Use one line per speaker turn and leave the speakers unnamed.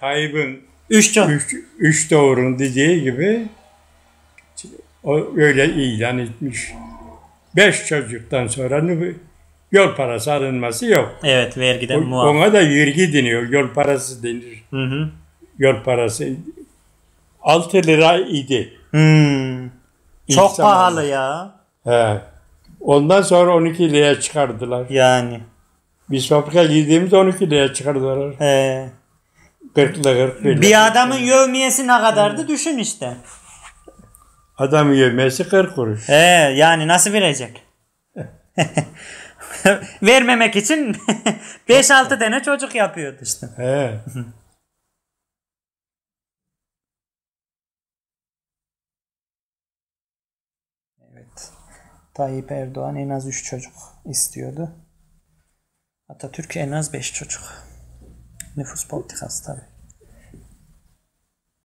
Tayyip'in
Üç
üç, üç doğrun dediği gibi o öyle ilan etmiş. Beş çocuktan sonra yol parası alınması yok.
Evet vergiden
O-
muaf.
Ona da vergi deniyor. Yol parası denir.
Hı hı.
Yol parası 6 lira idi.
Hmm. Çok pahalı ya.
He. Ondan sonra 12 liraya çıkardılar.
Yani.
Biz fabrika girdiğimizde 12 liraya çıkardılar.
He.
40 lira 40 lira.
Bir adamın yövmiyesi ne kadardı düşün işte.
Adam yemesi 40 kuruş.
He yani nasıl verecek? Vermemek için 5-6 tane çocuk yapıyordu işte.
He.
Tayyip Erdoğan en az 3 çocuk istiyordu. Atatürk en az 5 çocuk. Vi får sportkasten.